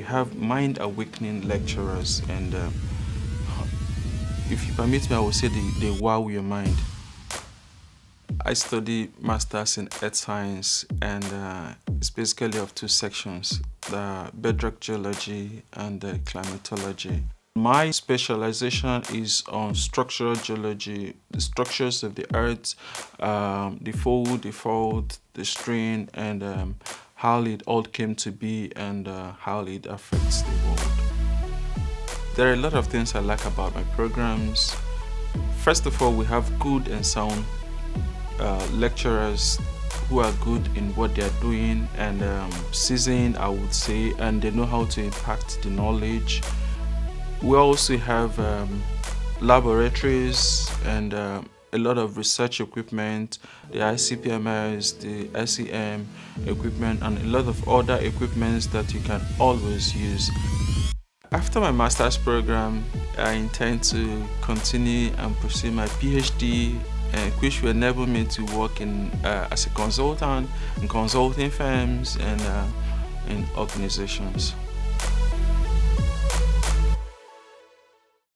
we have mind awakening lecturers and uh, if you permit me, I will say they, they wow your mind. I study masters in earth science and uh, it's basically of two sections, the bedrock geology and the climatology. My specialization is on structural geology, the structures of the earth, um, the fold, the fault, the strain, and um, how it all came to be and uh, how it affects the world. There are a lot of things I like about my programs. First of all, we have good and sound uh, lecturers who are good in what they are doing and um, seasoned, I would say, and they know how to impact the knowledge. We also have um, laboratories and uh, a lot of research equipment, the ICP-MS, the SEM equipment, and a lot of other equipments that you can always use. After my master's program, I intend to continue and pursue my PhD, uh, which will enable me to work in uh, as a consultant in consulting firms and uh, in organizations.